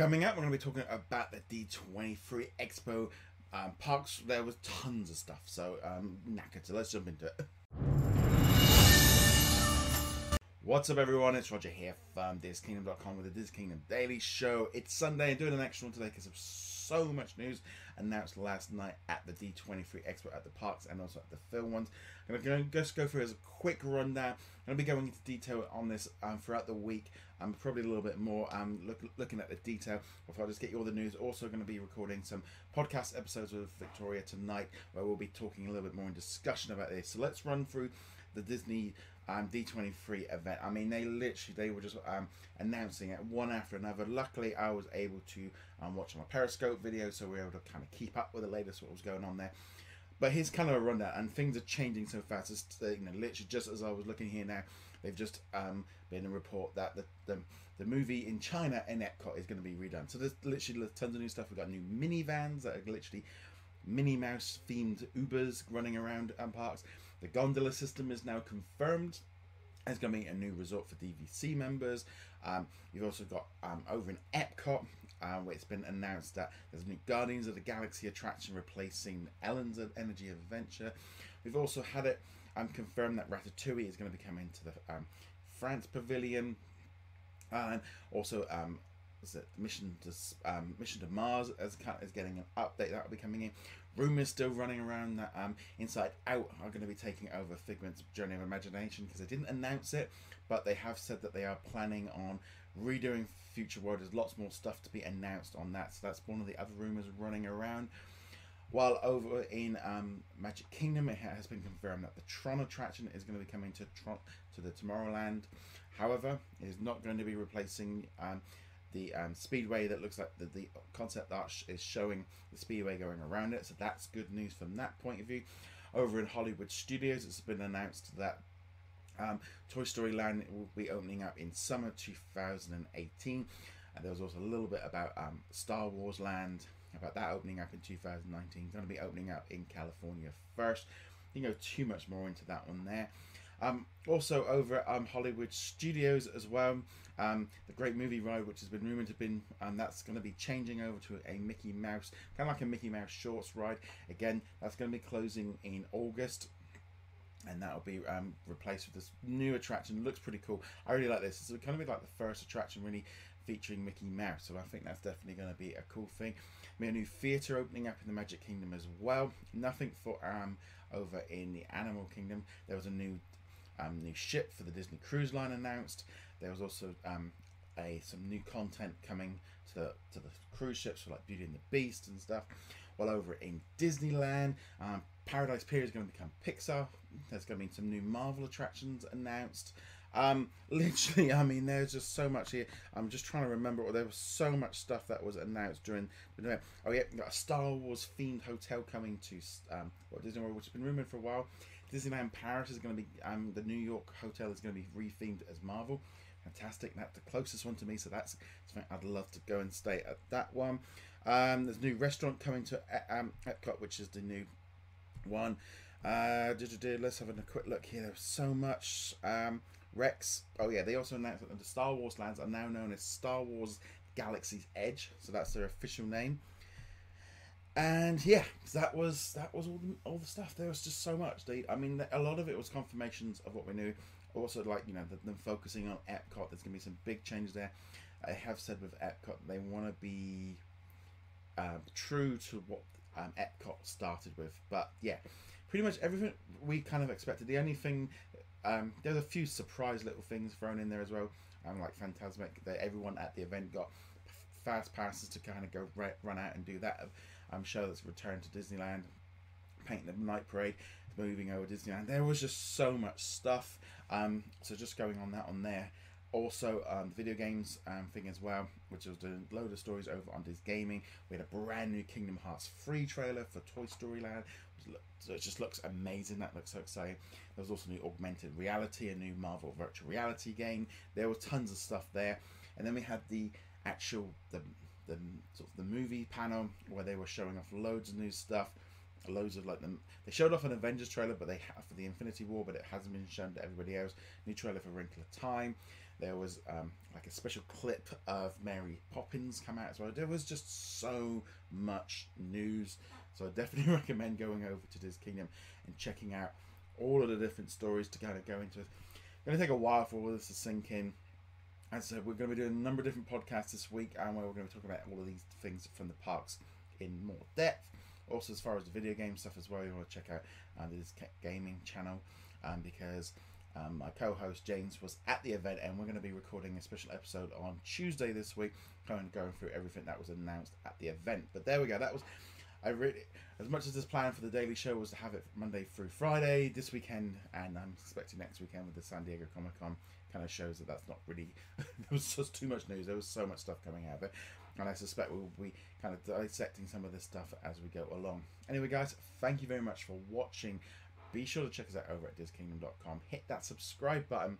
Coming up, we're going to be talking about the D23 Expo um, parks. There was tons of stuff, so um, knackered. So let's jump into it. What's up, everyone? It's Roger here from DisKingdom.com with the DisKingdom Daily Show. It's Sunday, and doing an extra one today because of so much news announced last night at the D23 Expo at the parks and also at the film ones. I'm going to just go through as a quick rundown. I'm going to be going into detail on this um, throughout the week. I'm um, probably a little bit more um, look, looking at the detail. If I just get you all the news, also going to be recording some podcast episodes with Victoria tonight, where we'll be talking a little bit more in discussion about this. So let's run through the Disney um, D23 event. I mean, they literally they were just um, announcing it one after another. Luckily, I was able to um, watch my Periscope video, so we were able to kind of keep up with the latest what was going on there. But here's kind of a rundown, and things are changing so fast. It's, you know, literally just as I was looking here now, they've just um, been a report that the, the the movie in China in Epcot is going to be redone. So there's literally tons of new stuff. We've got new Minnie Vans that are literally Minnie Mouse themed Ubers running around and parks. The gondola system is now confirmed. as going to be a new resort for DVC members. Um, you've also got um, over in Epcot, uh, where it's been announced that there's a new Guardians of the Galaxy attraction replacing Ellen's Energy Adventure. We've also had it um, confirmed that Ratatouille is going to be coming to the um, France Pavilion. And also, um, is it Mission to um, Mission to Mars as is getting an update that will be coming in. Rumors still running around that um, Inside Out are going to be taking over Figment's Journey of Imagination because they didn't announce it, but they have said that they are planning on redoing Future World. There's lots more stuff to be announced on that, so that's one of the other rumors running around. While over in um, Magic Kingdom, it has been confirmed that the Tron attraction is going to be coming to Tron to the Tomorrowland. However, it is not going to be replacing um, the um, speedway that looks like the, the concept art sh- is showing the speedway going around it. So that's good news from that point of view. Over in Hollywood Studios, it's been announced that um, Toy Story Land will be opening up in summer 2018. And there was also a little bit about um, Star Wars Land, about that opening up in 2019. It's Going to be opening up in California first. You know, too much more into that one there. Um, also over at um, Hollywood Studios as well, um, the Great Movie Ride, which has been rumored to have been, and um, that's going to be changing over to a Mickey Mouse, kind of like a Mickey Mouse Shorts ride. Again, that's going to be closing in August. And that'll be um, replaced with this new attraction. looks pretty cool. I really like this. It's kind of like the first attraction really featuring Mickey Mouse. So I think that's definitely going to be a cool thing. We have a new theatre opening up in the Magic Kingdom as well. Nothing for um over in the Animal Kingdom. There was a new um, new ship for the Disney Cruise Line announced. There was also um, a some new content coming to the to the cruise ships for like Beauty and the Beast and stuff. While over in Disneyland, um, Paradise Pier is going to become Pixar. There's going to be some new Marvel attractions announced. Um, literally, I mean, there's just so much here. I'm just trying to remember. Well, there was so much stuff that was announced during. Oh yeah, got a Star Wars themed hotel coming to um, Walt Disney World, which has been rumored for a while. Disneyland Paris is going to be, um, the New York hotel is going to be rethemed as Marvel. Fantastic. That's the closest one to me, so that's I'd love to go and stay at that one. Um, there's a new restaurant coming to um, Epcot, which is the new one. Uh, let's have a quick look here. There's so much. Um, Rex. Oh yeah, they also announced that the Star Wars lands are now known as Star Wars Galaxy's Edge, so that's their official name and yeah, that was that was all the, all the stuff. There was just so much. They, I mean, a lot of it was confirmations of what we knew. Also, like you know, them focusing on Epcot. There's gonna be some big changes there. I have said with Epcot, they want to be um, true to what um, Epcot started with. But yeah, pretty much everything we kind of expected. The only thing, um, there's a few surprise little things thrown in there as well. Um, like Fantasmic, that everyone at the event got fast passes to kind of go run out and do that um, show that's returned to Disneyland. Painting the Night Parade, moving over Disneyland. There was just so much stuff. Um, so just going on that on there. Also, um, the video games um, thing as well, which was doing a load of stories over on DisGaming. We had a brand new Kingdom Hearts 3 trailer for Toy Story Land. So it just looks amazing. That looks so exciting. There was also new augmented reality, a new Marvel virtual reality game. There was tons of stuff there. And then we had the actual the the sort of the movie panel where they were showing off loads of new stuff, loads of like them. They showed off an Avengers trailer, but they have for the Infinity War, but it hasn't been shown to everybody else. New trailer for Wrinkle of Time. There was um, like a special clip of Mary Poppins come out as well. There was just so much news. So I definitely recommend going over to DisKingdom and checking out all of the different stories to kind of go into it. It's going to take a while for all this to sink in. As I said, we're going to be doing a number of different podcasts this week, and where we're going to be talking about all of these things from the parks in more depth. Also, as far as the video game stuff as well, you want to check out uh, this gaming channel um, because um, my co-host James was at the event, and we're going to be recording a special episode on Tuesday this week, kind of going through everything that was announced at the event. But there we go. That was I really, as much as this plan for the Daily Show was to have it Monday through Friday, this weekend, and I'm expecting next weekend with the San Diego Comic Con, kind of shows that that's not really. there was just too much news. There was so much stuff coming out of it, and I suspect we'll be kind of dissecting some of this stuff as we go along. Anyway, guys, thank you very much for watching. Be sure to check us out over at DisKingdom.com. Hit that subscribe button